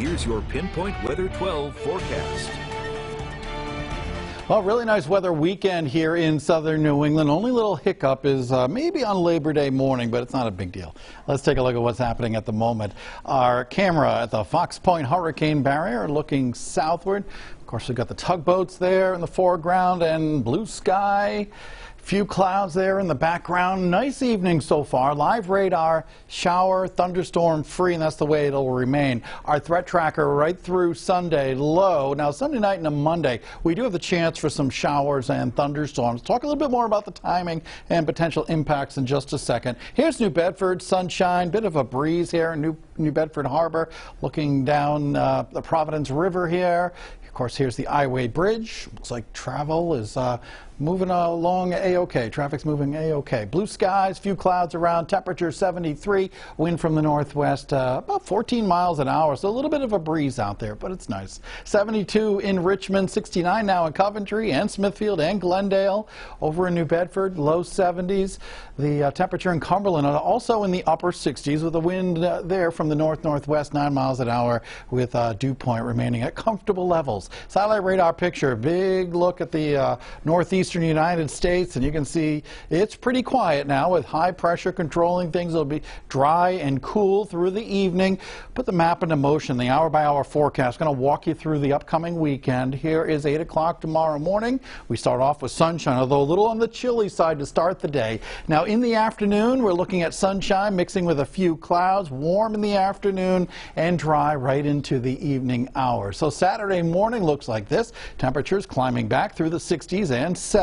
here's your Pinpoint Weather 12 forecast. Well, really nice weather weekend here in southern New England. Only little hiccup is uh, maybe on Labor Day morning, but it's not a big deal. Let's take a look at what's happening at the moment. Our camera at the Fox Point Hurricane Barrier looking southward. Of course, we've got the tugboats there in the foreground and blue sky. Few clouds there in the background. Nice evening so far. Live radar, shower, thunderstorm free, and that's the way it'll remain. Our threat tracker right through Sunday, low. Now, Sunday night and a Monday, we do have the chance for some showers and thunderstorms. Talk a little bit more about the timing and potential impacts in just a second. Here's New Bedford, sunshine, bit of a breeze here in New, New Bedford Harbor, looking down uh, the Providence River here. Of course, here's the I-Way Bridge. Looks like travel is uh, moving along A-OK. Traffic's moving A-OK. Blue skies, few clouds around, temperature 73, wind from the northwest uh, about 14 miles an hour, so a little bit of a breeze out there, but it's nice. 72 in Richmond, 69 now in Coventry and Smithfield and Glendale. Over in New Bedford, low 70s. The uh, temperature in Cumberland also in the upper 60s with a wind uh, there from the north-northwest, 9 miles an hour with uh, dew point remaining at comfortable levels. Satellite radar picture, big look at the uh, northeastern United States, and you can see it's pretty quiet now with high pressure controlling things. It'll be dry and cool through the evening. Put the map into motion, the hour by hour forecast. Going to walk you through the upcoming weekend. Here is 8 o'clock tomorrow morning. We start off with sunshine, although a little on the chilly side to start the day. Now, in the afternoon, we're looking at sunshine mixing with a few clouds, warm in the afternoon, and dry right into the evening hours. So, Saturday morning, morning looks like this. Temperatures climbing back through the 60s and 70s.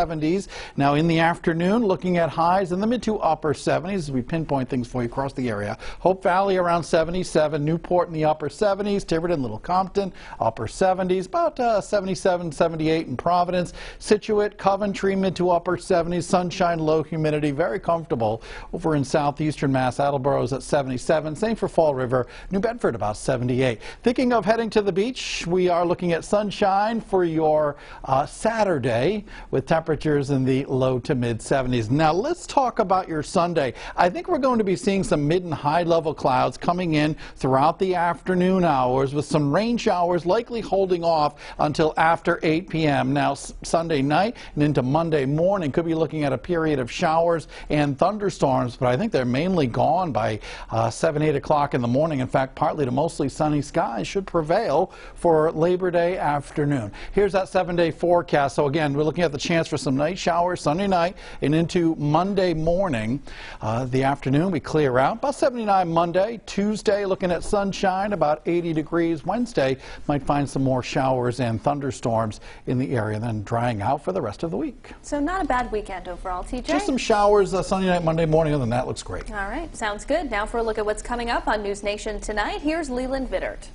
Now in the afternoon, looking at highs in the mid to upper 70s as we pinpoint things for you across the area. Hope Valley around 77, Newport in the upper 70s, Tiverton, Little Compton, upper 70s, about uh, 77, 78 in Providence, Scituate, Coventry, mid to upper 70s, sunshine, low humidity, very comfortable. Over in southeastern Mass, Attleboro's at 77, same for Fall River, New Bedford about 78. Thinking of heading to the beach, we are looking at sunshine for your uh, Saturday with temperatures in the low to mid 70s. Now let's talk about your Sunday. I think we're going to be seeing some mid and high level clouds coming in throughout the afternoon hours with some rain showers likely holding off until after 8 p.m. Now Sunday night and into Monday morning could be looking at a period of showers and thunderstorms, but I think they're mainly gone by uh, 7, 8 o'clock in the morning. In fact, partly to mostly sunny skies should prevail for Labor Day afternoon. Here's that seven-day forecast. So again, we're looking at the chance for some night showers Sunday night and into Monday morning. Uh, the afternoon, we clear out. About 79 Monday. Tuesday, looking at sunshine, about 80 degrees. Wednesday, might find some more showers and thunderstorms in the area, then drying out for the rest of the week. So not a bad weekend overall, TJ? Just some showers uh, Sunday night, Monday morning. Other than that, looks great. All right, sounds good. Now for a look at what's coming up on NewsNation tonight, here's Leland Vittert.